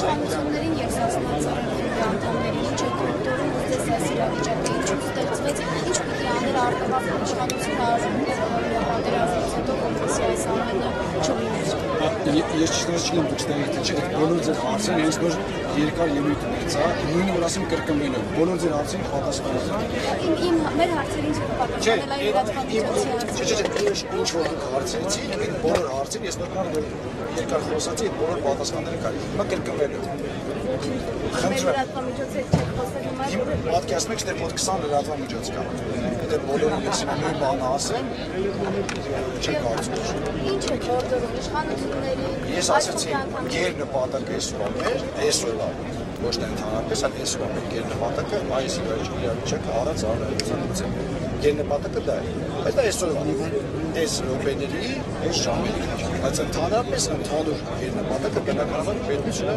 իշխանություններին եւ սասնացարի անդամներին ինչ է կողմտորում ուզես այս իրավիճակը ինչու ստեղծվեց ինչ պիտի աներ արտավազդ իշխանությունը արժաններ պատերազմից հետո որպեսզի այս ամենը չլիներ ես ճիշտորեն չգիտեմ դուք ստեղից թե չէ այդ բոլոր ձեր հարցերը հենց նոր երկար ելույթ ունեց, հա, նույնը որ ասեմ կրկնվելու։ Բոլոր ձեր հարցերին պատասխանեցին։ իմ իմ մեր հարցերին չէ պատասխանել այլ լրատվամիջոցի Չէ, չէ, չէ, ինչ ինչ որ դուք հարցրեցիք, այդ բոլոր հարցերը ես նորմալ որ երկար խոսացի, այդ բոլոր պատասխանները կար։ Հիմա կրկնվելու։ մեր Խնդրում եմ, լրատվամիջոցի հետ չեք խոսել հիմա իմ պատկերացնում եք, մոտ 20 լրատվամիջոց կա։ Դե բոլորը ես նույն բանը ասեմ, չեմ կարծում։ Ինչ է գործում իշխանությունների Ես ասացի, գեր նպատակը այսօր էր, այսօր է ոչ թե ընդհանրապես, այլ այսօր է գեր նպատակը այս իրավիճակը առած առայժմ Գեր նպատակը դա է։ Բայց դա այսօր է այս ռոպեների, այս ժամերի Բայց ընդհանրապես ընդհանուր գեր նպատակը բնականաբար պետությունը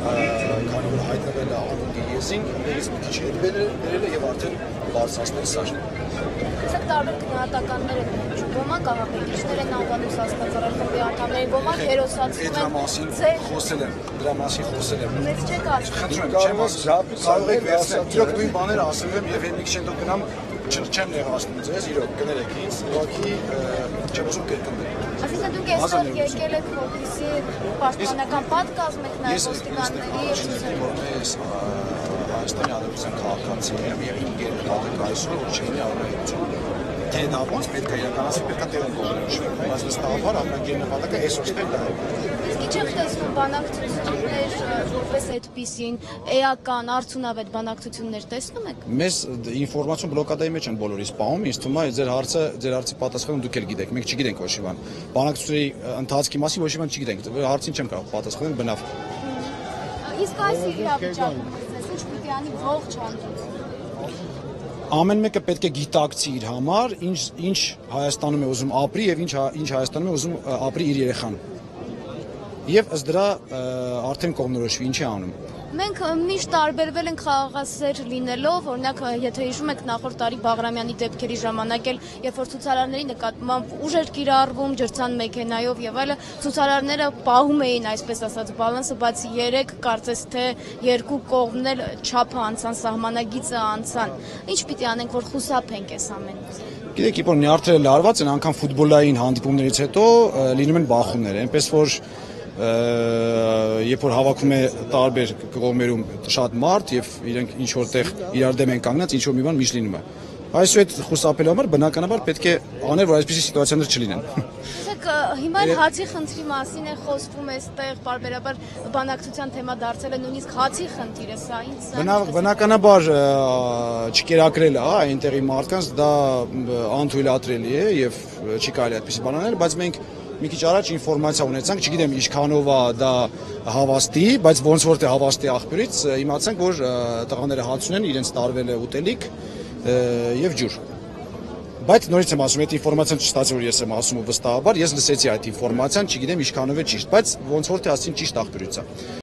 քանի որ հայտնվել է անուտի եզին, դերից մի քիչ հետ բերել է եւ արդեն բարձրացնել սա։ Իսկ տարբեր գնահատականներ են Ոմանք աղաբեկիչներ են անվանում սաստակարար խմբի անդամներին, ոմանք հերոսացնում Դրա են մասին ձեր խոսել եմ, դրա մասին խոսել եմ։ մեծ չեք ասում։ Խնդրում չեմ ժապի կարող եք ասել, վերցնել։ Իրոք նույն բաները ասում եմ եւ հետ մի քիչ հետո գնամ չեմ նեղացնում ձեզ, իրոք գներեք ինձ, ուղղակի չեմ ուզում կերկնել։ Այսինքն դուք այստեղ եկել եք որպեսզի պաշտպանական պատկազմ եք Ես նաև ոստիկանների եւ Հայաստանի Հանրապետության քաղաքացի եմ եւ իմ գերբաղը այսօր որ չի առայություն։ Թե դա ոնց պետք է իրականացվի, պետք է տեղում կողմնորոշվի։ Բայց վստահաբար ամենագեր նպատակը այսօր ստել դա է։ Իսկ ինչ եք տեսնում բանակցություններ որպես այդպիսին էական արդյունավետ բանակցություններ տեսնում եք։ Մեզ ինֆորմացիոն բլոկադայի մեջ են բոլորիս սպանում, ինձ թվում է ձեր հարցը, ձեր հարցի պատասխանը դուք էլ գիտեք, մենք չգիտենք ոչ մի բան։ Բանակցությունների ընթացքի մասին ոչ մի բան չգիտենք։ Հարցին չեմ կարող պատասխանել բնավ։ Իսկ այս իրավիճակում ինչ պիտի անի ողջ հանրությունը։ Ամեն մեկը պետք է գիտակցի իր համար, ինչ ինչ Հայաստանում է ուզում ապրի եւ ինչ ինչ Հայաստանում է ուզում ապրի իր երեխան։ Եվ ըստ դրա արդեն կողմնորոշվի ինչ է անում։ Մենք միշտ տարբերվել ենք խաղաղասեր լինելով, օրինակ եթե հիշում եք նախորդ տարի Բաղրամյանի դեպքերի ժամանակ էլ, երբ որ ցուցարարների նկատմամբ ուժեր կիրառվում ջրցան մեքենայով եւ այլը, ցուցարարները պահում էին այսպես ասած բալանսը, բայց 3 կարծես թե երկու կողմն էլ չափը անցան, սահմանագիծը անցան։ Ինչ պիտի անենք, որ խուսափենք այս ամենից։ Գիտեք, իբր նյարդերը լարված են անգամ ֆուտբոլային հանդիպումներից հետո լինում են բախումներ, այնպես որ երբ որ հավաքում է տարբեր կողմերում շատ մարդ եւ իրենք ինչ որտեղ իրար դեմ են կանգնած, ինչ որ մի բան միշտ լինում է։ Այսուհետ խուսափելու համար բնականաբար պետք է անել, որ այսպիսի սիտուացիաներ չլինեն։ Իսկ հիմա էլ հացի խնդրի մասին է խոսվում այստեղ, բարբերաբար բանակցության թեմա դարձել է նույնիսկ հացի խնդիրը, սա ինչ սա բնականաբար ը, չկերակրելը, հա, այնտեղի մարդկանց դա անթույլատրելի է եւ չի կարելի այդպեսի բան անել, բայց մենք մի քիչ առաջ ինֆորմացիա ունեցանք, չգիտեմ ինչքանով է դա հավաստի, բայց ոնց որ թե հավաստի աղբյուրից իմացանք, որ տղաները հաց ունեն, իրենց տարվել է ուտելիք եւ ջուր։ Բայց նորից եմ ասում, այդ ինֆորմացիան չստացի, որ ես եմ ասում ու վստահաբար, ես լսեցի այդ ինֆորմացիան, չգիտեմ ինչքանով է ճիշտ, բայց ոնց որ թե ասին ճիշտ աղբյուրից է։